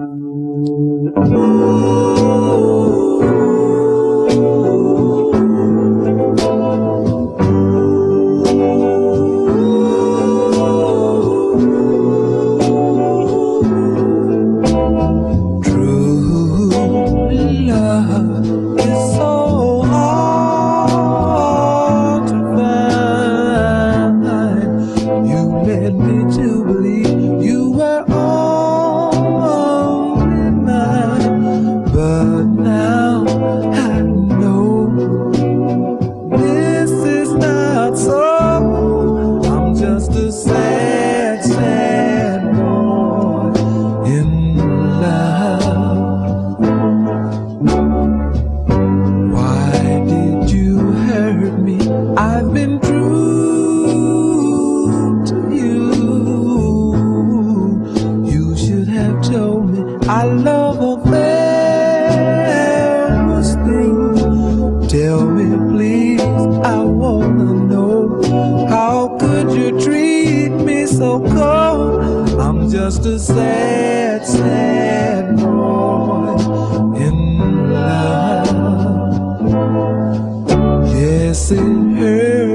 Um, just a sad, sad boy in love. Yes, it hurts.